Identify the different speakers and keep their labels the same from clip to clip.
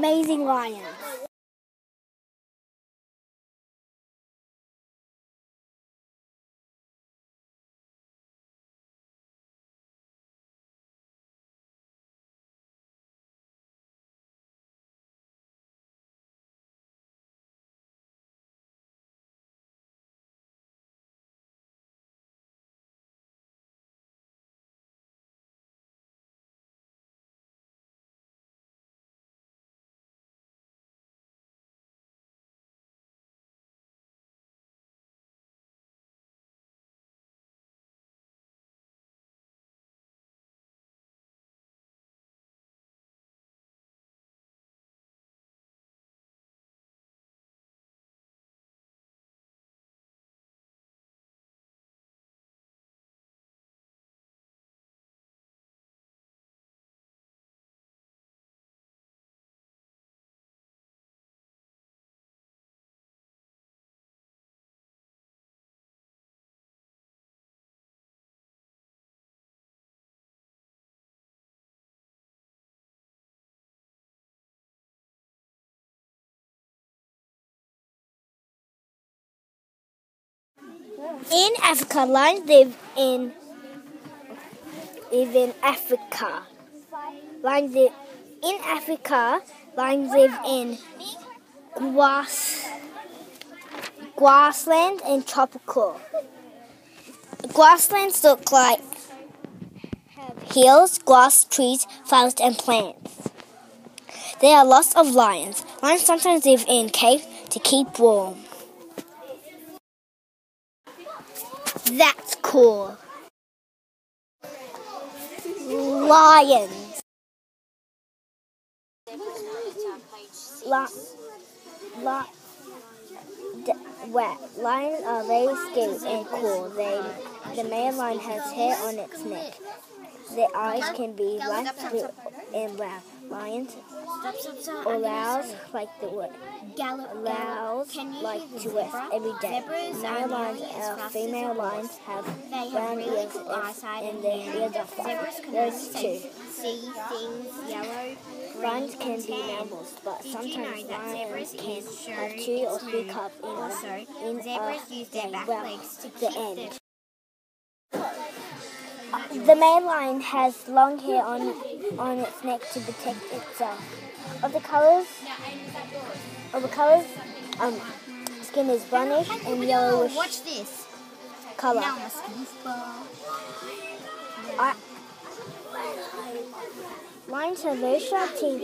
Speaker 1: amazing lions. In Africa, lions live in live in Africa. Lions live in Africa. Lions live in grass, grassland and tropical. Grasslands look like hills, grass, trees, flowers, and plants. There are lots of lions. Lions sometimes live in caves to keep warm. That's cool. Lions. Li- li- d- wet. Lions are very scary and cool. They, the male lion has hair on its neck. Their eyes can be light blue and brown. Lions allows like the wood. Allows like to rest every day. Male lions and female lions have brown ears and, and their ears are flat. There's two.
Speaker 2: see things yellow,
Speaker 1: Lions can be mammals, but
Speaker 2: Did you
Speaker 1: sometimes
Speaker 2: know
Speaker 1: lions
Speaker 2: zebras
Speaker 1: can have two or three cubs in
Speaker 2: Also,
Speaker 1: a, in
Speaker 2: zebras
Speaker 1: a
Speaker 2: use their back legs to
Speaker 1: the end. The male lion has long hair on on its neck to protect itself. Of the colors, of the colors, um, skin is brownish and yellowish
Speaker 2: Watch this.
Speaker 1: color.
Speaker 2: Now must goofball.
Speaker 1: I, lions have very sharp teeth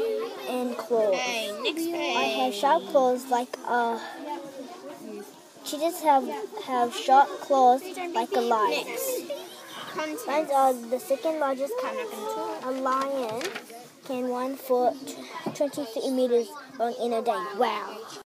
Speaker 1: and claws. I have sharp claws like a. Cheetahs have have sharp claws like a lion. Lions are uh, the second largest cat. A lion can run for t- 23 meters long in a day. Wow.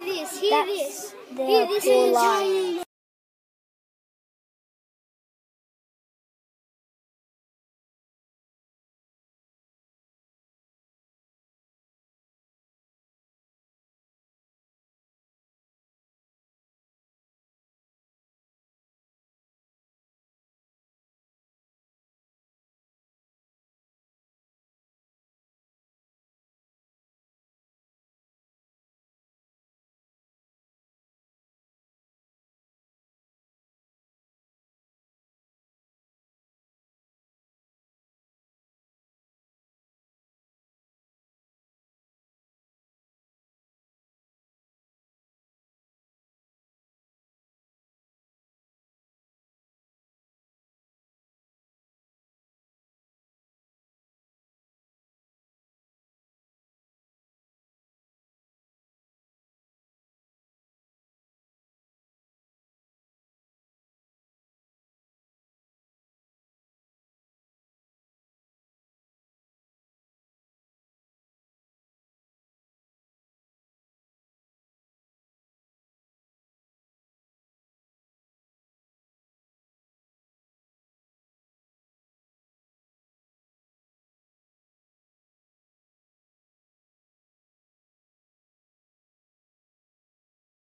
Speaker 2: This, hear this. Hear this
Speaker 1: poor
Speaker 2: is
Speaker 1: lion.